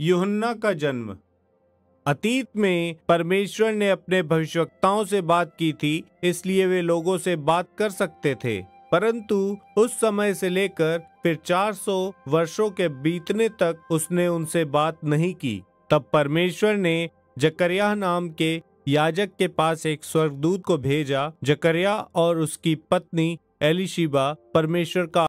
युहन्ना का जन्म। अतीत में परमेश्वर ने अपने भविष्यवक्ताओं से बात की थी, इसलिए वे लोगों से बात कर सकते थे। परंतु उस समय से लेकर फिर 400 वर्षों के बीतने तक उसने उनसे बात नहीं की। तब परमेश्वर ने जकरिया नाम के याजक के पास एक स्वर्गदूत को भेजा। जकरिया और उसकी पत्नी एलिशिबा परमेश्वर का